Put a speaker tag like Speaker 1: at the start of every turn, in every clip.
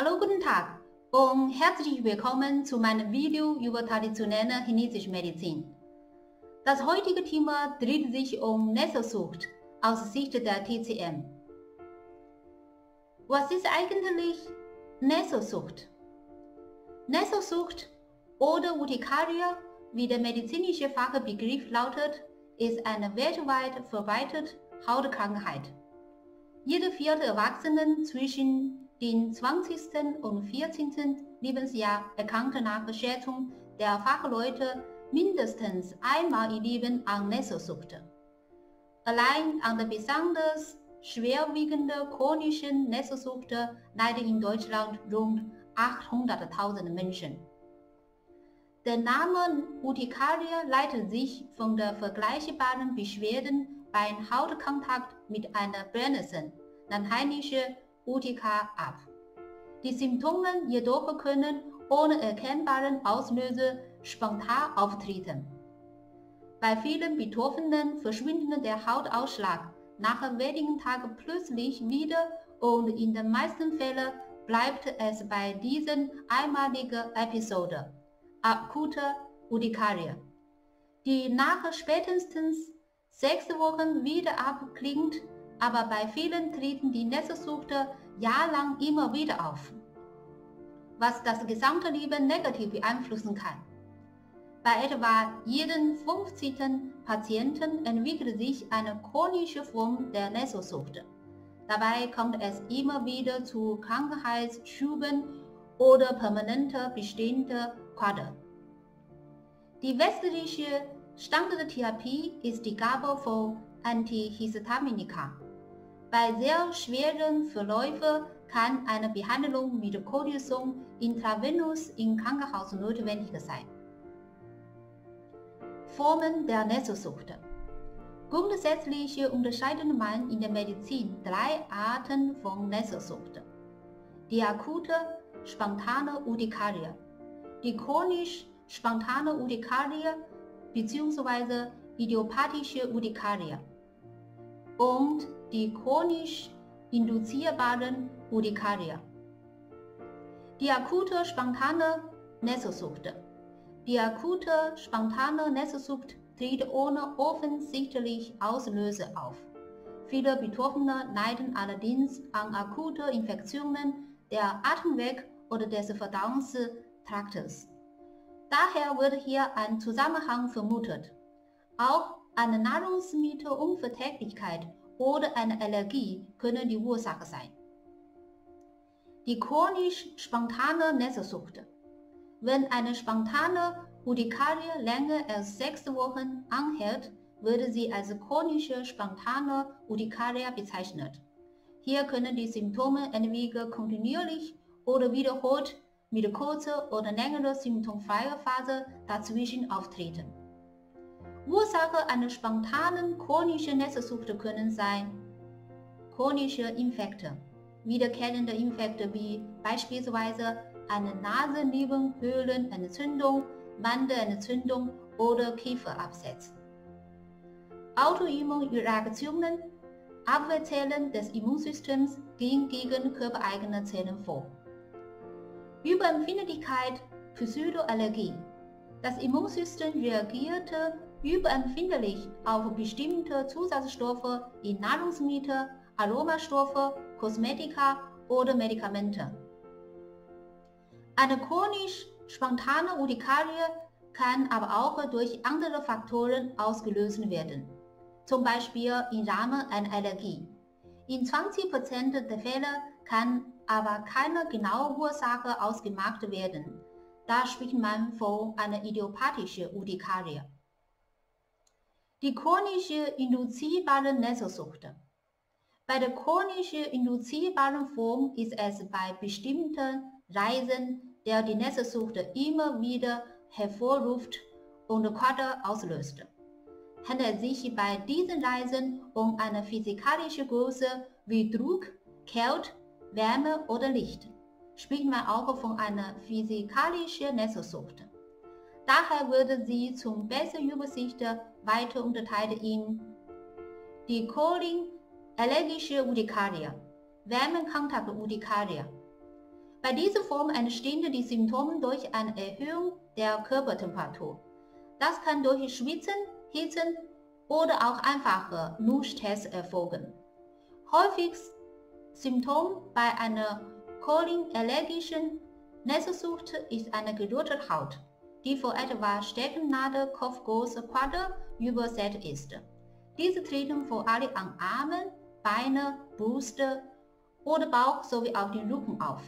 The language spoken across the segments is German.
Speaker 1: Hallo, guten Tag und herzlich willkommen zu meinem Video über traditionelle chinesische Medizin. Das heutige Thema dreht sich um Nesselsucht aus Sicht der TCM. Was ist eigentlich Nesselsucht? Nesselsucht oder Urtikaria, wie der medizinische Fachbegriff lautet, ist eine weltweit verbreitete Hautkrankheit. Jede vierte Erwachsene zwischen den 20. und 14. Lebensjahr erkrankte nach Schätzung der Fachleute mindestens einmal im Leben an Nesselsucht. Allein an der besonders schwerwiegenden chronischen Nesselsucht leiden in Deutschland rund 800.000 Menschen. Der Name Urtikaria leitet sich von der vergleichbaren Beschwerden beim Hautkontakt mit einer Brennnessel, lateinische Urtika ab. Die Symptome jedoch können ohne erkennbaren Auslöser spontan auftreten. Bei vielen Betroffenen verschwindet der Hautausschlag nach wenigen Tagen plötzlich wieder und in den meisten Fällen bleibt es bei diesen einmaligen Episode, akute Urtikaria, die nach spätestens sechs Wochen wieder abklingt aber bei vielen treten die Nesselsucht jahrelang immer wieder auf, was das gesamte Leben negativ beeinflussen kann. Bei etwa jedem 50. Patienten entwickelt sich eine chronische Form der Nesselsucht. Dabei kommt es immer wieder zu Krankheitsschüben oder permanenter bestehender Quadern. Die westliche Standardtherapie ist die Gabe von Antihistaminika. Bei sehr schweren Verläufen kann eine Behandlung mit Cortison intravenös im Krankenhaus notwendig sein. Formen der Nesselsucht. Grundsätzlich unterscheidet man in der Medizin drei Arten von Nesselsucht. Die akute spontane Urtikaria, die chronisch spontane Urtikaria bzw. idiopathische Urtikaria und die chronisch induzierbaren Urtikaria. Die akute spontane Nesselsucht. Die akute spontane Nesselsucht tritt ohne offensichtlich Auslöser auf. Viele Betroffene leiden allerdings an akuten Infektionen der Atemweg oder des Verdauungstraktes. Daher wird hier ein Zusammenhang vermutet. Auch eine Nahrungsmittelunverträglichkeit oder eine Allergie können die Ursache sein. Die chronisch spontane Nesselsucht. Wenn eine spontane Urtikarie länger als sechs Wochen anhält, wird sie als chronische spontane Urtikarie bezeichnet. Hier können die Symptome entweder kontinuierlich oder wiederholt mit kurzer oder längerer symptomfreier Phase dazwischen auftreten. Ursache einer spontanen chronischen Nesselsucht können sein chronische Infekte, wiederkehrende Infekte wie beispielsweise eine Nasennebenhöhlenentzündung, Mandelentzündung oder Kieferabszess. Autoimmunreaktionen, Abwehrzellen des Immunsystems gehen gegen körpereigene Zellen vor. Überempfindlichkeit, Pseudoallergie. Das Immunsystem reagierte überempfindlich auf bestimmte Zusatzstoffe in Nahrungsmittel, Aromastoffe, Kosmetika oder Medikamente. Eine chronisch spontane Urtikarie kann aber auch durch andere Faktoren ausgelöst werden, zum Beispiel im Rahmen einer Allergie. In 20% der Fälle kann aber keine genaue Ursache ausgemacht werden. Da spricht man von einer idiopathischen Urtikarie. Die chronische induzierbare Nesselsucht. Bei der chronischen induzierbaren Form ist es bei bestimmten Reisen, der die Nesselsucht immer wieder hervorruft und Quader auslöst. Handelt es sich bei diesen Reisen um eine physikalische Größe wie Druck, Kälte, Wärme oder Licht, spricht man auch von einer physikalischen Nesselsucht. Daher würde sie zum besseren Übersicht weiter unterteilt in die Cholin allergische Urtikaria, Wärmekontakt Urtikaria. Bei dieser Form entstehen die Symptome durch eine Erhöhung der Körpertemperatur. Das kann durch Schwitzen, Hitzen oder auch einfache Nuschtests erfolgen. Häufiges Symptom bei einer cholin-allergischen Nesselsucht ist eine gerötete Haut, die vor etwa steckennade kopfgroße Quader übersät ist. Diese treten vor allem an Armen, Beine, Brüste oder Bauch sowie auf den Rücken auf.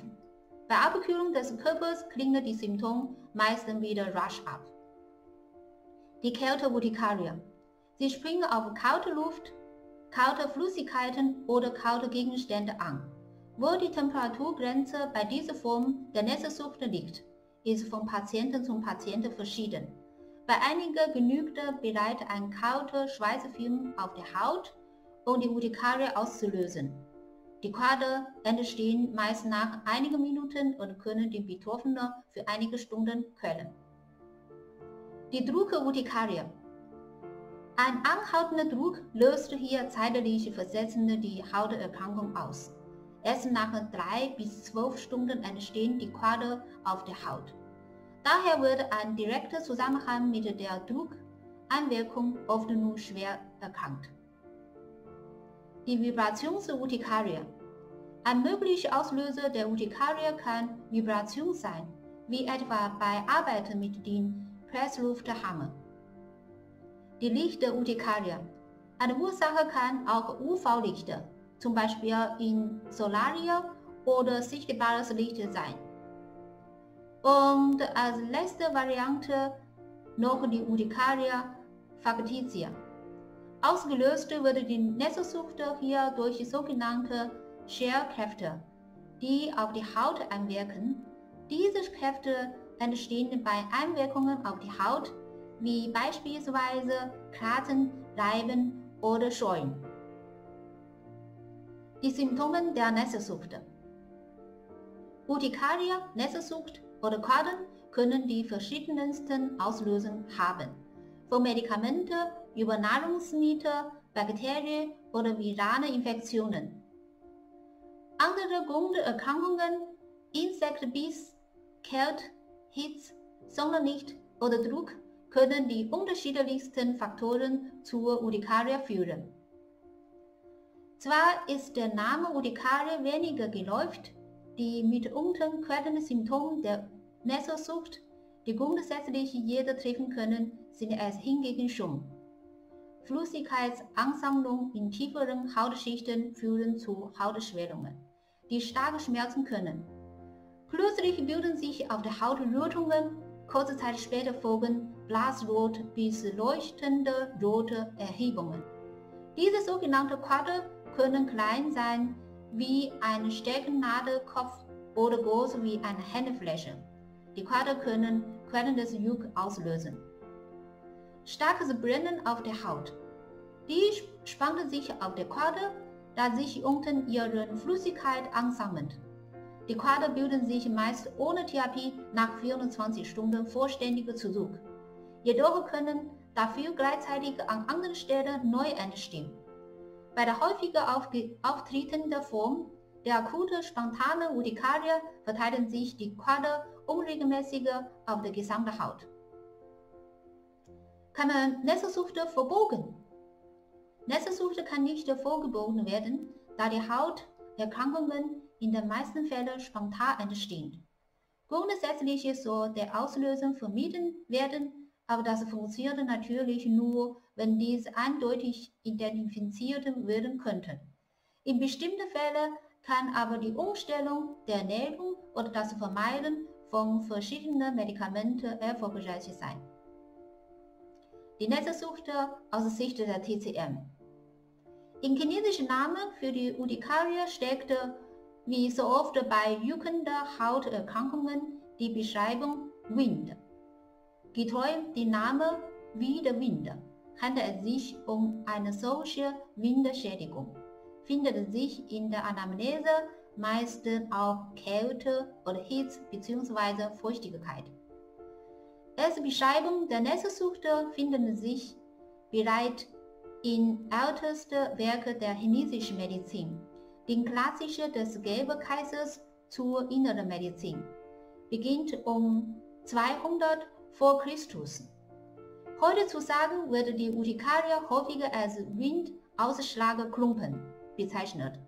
Speaker 1: Bei Abkühlung des Körpers klingen die Symptome meistens wieder rasch ab. Die Kälte-Urtikaria. Sie springen auf kalte Luft, kalte Flüssigkeiten oder kalte Gegenstände an. Wo die Temperaturgrenze bei dieser Form der Nesselsucht liegt, ist von Patienten zu Patienten verschieden. Bei einigen genügt bereits ein kalter Schweißfilm auf der Haut, um die Urtikaria auszulösen. Die Quader entstehen meist nach einigen Minuten und können die Betroffenen für einige Stunden quälen. Die Drucke-Urtikaria. Ein anhaltender Druck löst hier zeitlich versetzend die Hauterkrankung aus. Erst nach drei bis zwölf Stunden entstehen die Quader auf der Haut. Daher wird ein direkter Zusammenhang mit der Druckeinwirkung oft nur schwer erkannt. Die Vibrationsurtikaria. Ein möglicher Auslöser der Urtikaria kann Vibration sein, wie etwa bei Arbeit mit dem Presslufthammer. Die Lichturtikaria. Eine Ursache kann auch UV-Licht, zum Beispiel in Solaria oder sichtbares Licht sein. Und als letzte Variante noch die Urtikaria factitia. Ausgelöst wird die Nesselsucht hier durch sogenannte Scherkräfte, die auf die Haut einwirken. Diese Kräfte entstehen bei Einwirkungen auf die Haut, wie beispielsweise Kratzen, Reiben oder Scheuen. Die Symptome der Nesselsucht. Urtikaria, Nesselsucht oder Quaden können die verschiedensten Auslöser haben, von Medikamenten über Nahrungsmittel, Bakterien oder virale Infektionen. Andere Grunderkrankungen, Insektbiss, Kälte, Hitze, Sonnenlicht oder Druck können die unterschiedlichsten Faktoren zur Urtikaria führen. Zwar ist der Name Urtikaria weniger geläufig, die mitunter quälenden Symptome der Nesselsucht, die grundsätzlich jeder treffen können, sind es hingegen schon. Flüssigkeitsansammlung in tieferen Hautschichten führen zu Hautschwellungen, die stark schmerzen können. Plötzlich bilden sich auf der Haut Rötungen, kurze Zeit später folgen blasrot bis leuchtende rote Erhebungen. Diese sogenannten Quader können klein sein wie ein Stecknadelkopf oder groß wie eine Handfläche. Die Quader können quellendes Juck auslösen. Starkes Brennen auf der Haut. Die spannt sich auf der Quader, da sich unten ihre Flüssigkeit ansammelt. Die Quader bilden sich meist ohne Therapie nach 24 Stunden vollständig zurück. Jedoch können dafür gleichzeitig an anderen Stellen neu entstehen. Bei der häufiger auftretenden Form der akute spontane Urtikaria verteilen sich die Quader unregelmäßiger auf der gesamten Haut. Kann man Nesselsucht verbogen? Nesselsucht kann nicht vorgebogen werden, da die Hauterkrankungen in den meisten Fällen spontan entstehen. Grundsätzlich soll der Auslöser vermieden werden, aber das funktioniert natürlich nur, wenn diese eindeutig identifiziert werden könnten. In bestimmten Fällen kann aber die Umstellung der Ernährung oder das Vermeiden von verschiedenen Medikamenten erfolgreich sein. Die Nesselsucht aus Sicht der TCM. Im chinesischen Namen für die Urtikaria steckt, wie so oft bei juckender Hauterkrankungen, die Beschreibung Wind. Getreu dem Namen wie der Wind handelt es sich um eine solche Windschädigung. Findet sich in der Anamnese meist auch Kälte oder Hitze bzw. Feuchtigkeit. Als Beschreibung der Nesselsucht finden sich bereits in ältesten Werken der chinesischen Medizin, den Klassischen des Gelben Kaisers zur inneren Medizin, beginnt um 200 vor Christus. Heutzutage wird die Urtikaria häufiger als Windausschlagklumpen bezeichnet.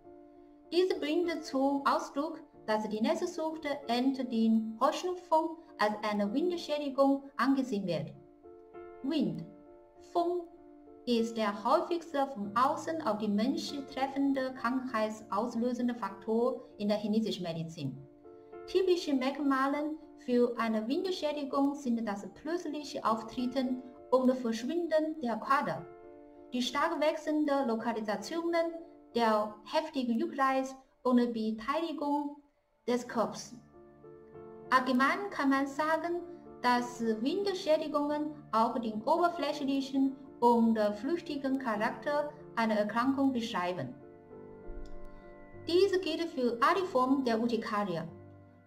Speaker 1: Dies bringt zum Ausdruck, dass die Nässucht unter den Heuschnupfen als eine Windschädigung angesehen wird. Wind, Feng ist der häufigste von außen auf die Menschen treffende krankheitsauslösende Faktor in der chinesischen Medizin. Typische Merkmale für eine Windschädigung sind das plötzliche Auftreten und Verschwinden der Quader, die stark wechselnden Lokalisationen, der heftige Juckreiz und Beteiligung des Kopfs. Allgemein kann man sagen, dass Windschädigungen auch den oberflächlichen und flüchtigen Charakter einer Erkrankung beschreiben. Dies gilt für alle Formen der Urtikaria.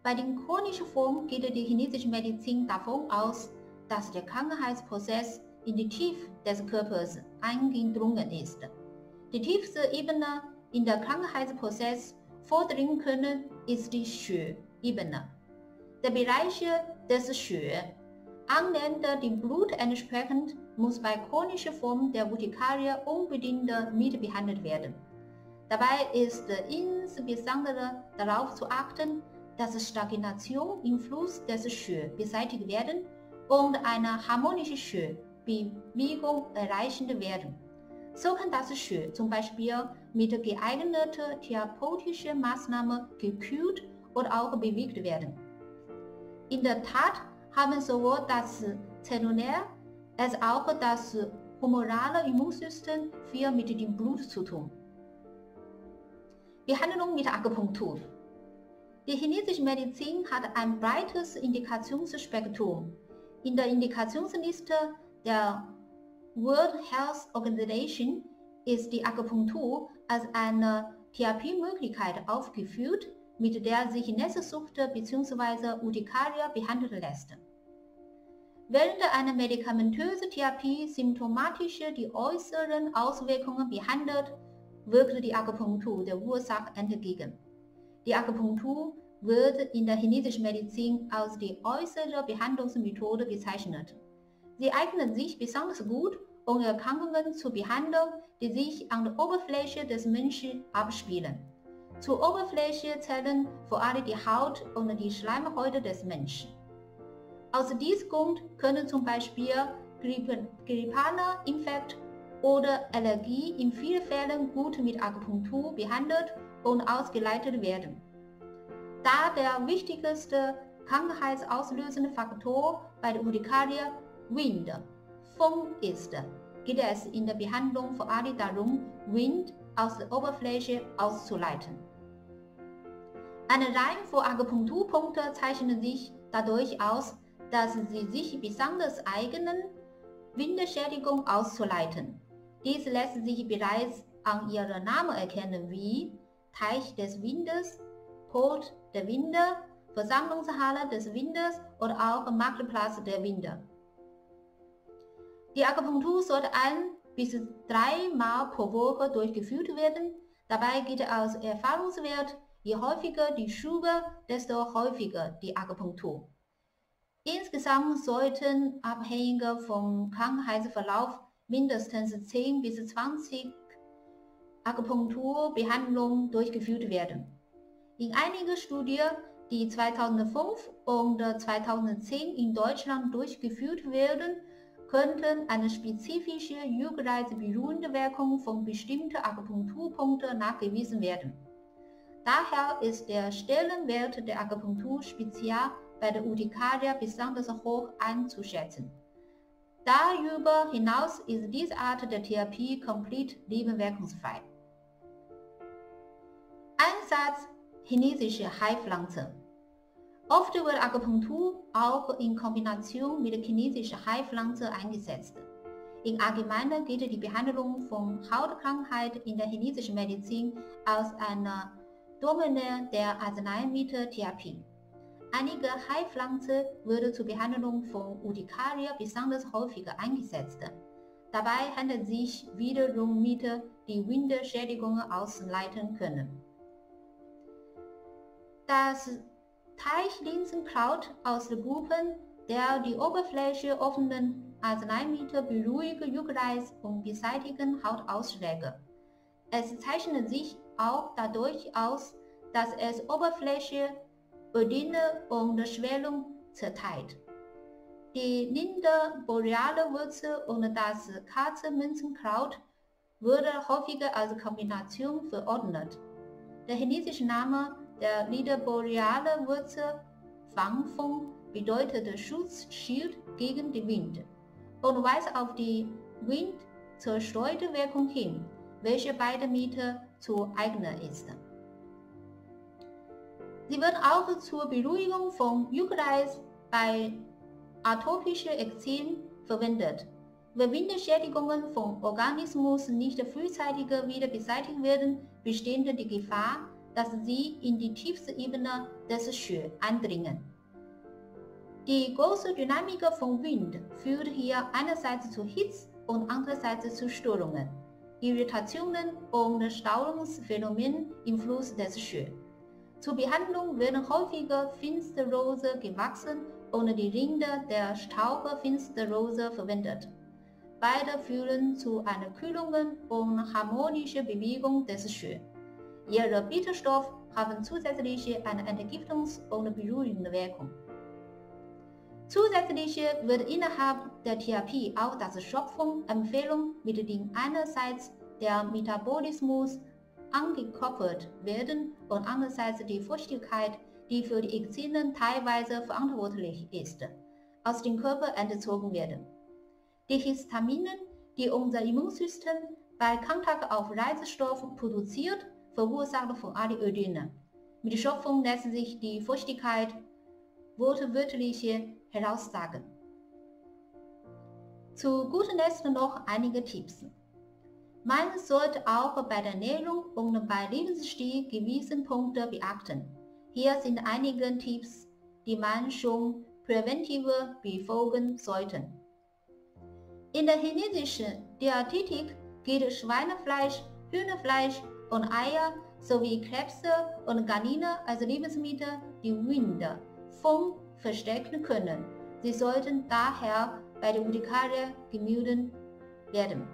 Speaker 1: Bei den chronischen Formen geht die chinesische Medizin davon aus, dass der Krankheitsprozess in die Tiefe des Körpers eingedrungen ist. Die tiefste Ebene in der Krankheitsprozess vordringen können, ist die Xue-Ebene. Der Bereich des Xue, annähernd dem Blut entsprechend, muss bei chronischen Formen der Urtikaria unbedingt mitbehandelt werden. Dabei ist insbesondere darauf zu achten, dass Stagnation im Fluss des Xue beseitigt werden und eine harmonische Xue-Bewegung erreicht werden. So kann das Xue zum Beispiel mit geeigneter therapeutischer Maßnahme gekühlt oder auch bewegt werden. In der Tat haben sowohl das zellulär als auch das humorale Immunsystem viel mit dem Blut zu tun. Behandlung mit Akupunktur. Die chinesische Medizin hat ein breites Indikationsspektrum. In der Indikationsliste der World Health Organization ist die Akupunktur als eine Therapiemöglichkeit aufgeführt, mit der sich Nässesucht bzw. Urtikaria behandeln lässt. Während einer medikamentösen Therapie symptomatisch die äußeren Auswirkungen behandelt, wirkt die Akupunktur der Ursache entgegen. Die Akupunktur wird in der chinesischen Medizin als die äußere Behandlungsmethode bezeichnet. Sie eignet sich besonders gut, um Erkrankungen zu behandeln, die sich an der Oberfläche des Menschen abspielen. Zur Oberfläche zählen vor allem die Haut und die Schleimhäute des Menschen. Aus diesem Grund können zum Beispiel grippaler Infekt oder Allergie in vielen Fällen gut mit Akupunktur behandelt und ausgeleitet werden. Da der wichtigste krankheitsauslösende Faktor bei der Urtikaria Wind, Feng ist, geht es in der Behandlung vor allem darum, Wind aus der Oberfläche auszuleiten. Eine Reihe von Akupunkturpunkten zeichnet sich dadurch aus, dass sie sich besonders eignen, Windschädigung auszuleiten. Dies lässt sich bereits an ihrem Namen erkennen wie Teich des Windes, Port der Winde, Versammlungshalle des Windes oder auch Marktplatz der Winde. Die Akupunktur sollte ein bis dreimal pro Woche durchgeführt werden. Dabei geht aus Erfahrungswert, je häufiger die Schube, desto häufiger die Akupunktur. Insgesamt sollten abhängig vom Krankheitsverlauf mindestens 10 bis 20 Akupunkturbehandlungen durchgeführt werden. In einigen Studien, die 2005 und 2010 in Deutschland durchgeführt werden, könnten eine spezifische juckreizberuhende Wirkung von bestimmten Akupunkturpunkten nachgewiesen werden. Daher ist der Stellenwert der Akupunktur speziell bei der Urtikaria besonders hoch einzuschätzen. Darüber hinaus ist diese Art der Therapie komplett nebenwirkungsfrei. Einsatz chinesische Heilpflanze. Oft wird Akupunktur auch in Kombination mit chinesischer Heilpflanze eingesetzt. Im Allgemeinen gilt die Behandlung von Hautkrankheit in der chinesischen Medizin als eine Domäne der Arzneimitteltherapie. Einige Heilpflanzen werden zur Behandlung von Urtikaria besonders häufig eingesetzt. Dabei handelt es sich wiederum Mittel, die Windschädigungen ausleiten können. Das Teichlinsenkraut aus den Gruppen der die Oberfläche offenen Arzneimittel beruhigen Juckreiz und beseitigen Hautausschläge. Es zeichnet sich auch dadurch aus, dass es Oberfläche, Ödeme und Schwellung zerteilt. Die linde boreale Wurzel und das Katzenmünzenkraut wurde häufiger als Kombination verordnet. Der chinesische Name der linde boreale Wurzel Fang Feng bedeutet Schutzschild gegen den Wind und weist auf die windzerstreute Wirkung hin, welche beide Mittel zu eignen ist. Sie wird auch zur Beruhigung von Juckreiz bei atopische Ekzem verwendet. Wenn Windschädigungen vom Organismus nicht frühzeitig wieder beseitigt werden, besteht die Gefahr, dass sie in die tiefste Ebene des Schö eindringen. Die große Dynamik vom Wind führt hier einerseits zu Hitze und andererseits zu Störungen, Irritationen und Stauungsphänomenen im Fluss des Schö. Zur Behandlung werden häufiger Finsterrose gewachsen und die Rinde der Staube Finsterrose verwendet. Beide führen zu einer Kühlung und harmonischen Bewegung des Schö. Ihre Bitterstoffe haben zusätzlich eine Entgiftungs- und beruhigende Wirkung. Zusätzlich wird innerhalb der Therapie auch das Schöpfung-Empfehlung mit dem einerseits der Metabolismus angekoppelt werden und andererseits die Feuchtigkeit, die für die Exinen teilweise verantwortlich ist, aus dem Körper entzogen werden. Die Histaminen, die unser Immunsystem bei Kontakt auf Reizstoff produziert, verursachen von Adiödine. Mit Schöpfung lässt sich die Feuchtigkeit wortwörtlich heraussagen. Zu guter Letzt noch einige Tipps. Man sollte auch bei der Ernährung und bei Lebensstil gewisse Punkte beachten. Hier sind einige Tipps, die man schon präventiv befolgen sollte. In der chinesischen Diätetik geht Schweinefleisch, Hühnerfleisch und Eier sowie Krebse und Garnine als Lebensmittel die Winde, Fong verstärken können. Sie sollten daher bei der Urtikaria gemieden werden.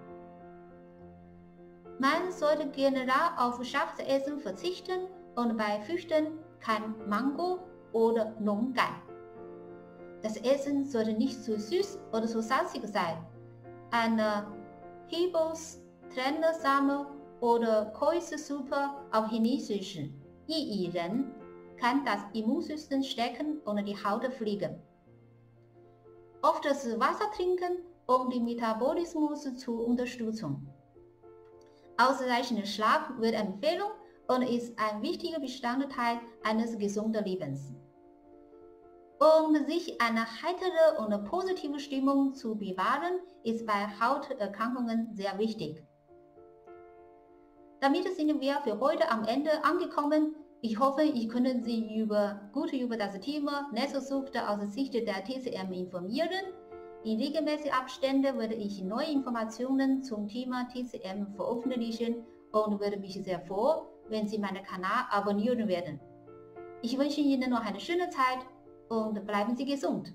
Speaker 1: Man sollte generell auf scharfes Essen verzichten und bei Früchten kein Mango oder Nonggai. Das Essen sollte nicht zu süß oder zu salzig sein. Eine Hibos, Trennersame oder Koisesuppe auf Chinesisch, Yi Ren, kann das Immunsystem stärken und die Haut pflegen. Oft Wasser trinken, um den Metabolismus zu unterstützen. Ausreichender Schlaf wird Empfehlung und ist ein wichtiger Bestandteil eines gesunden Lebens. Um sich eine heitere und positive Stimmung zu bewahren, ist bei Hauterkrankungen sehr wichtig. Damit sind wir für heute am Ende angekommen. Ich hoffe, ich konnte Sie über, gut über das Thema Netzsucht aus Sicht der TCM informieren. In regelmäßigen Abständen werde ich neue Informationen zum Thema TCM veröffentlichen und würde mich sehr freuen, wenn Sie meinen Kanal abonnieren werden. Ich wünsche Ihnen noch eine schöne Zeit und bleiben Sie gesund.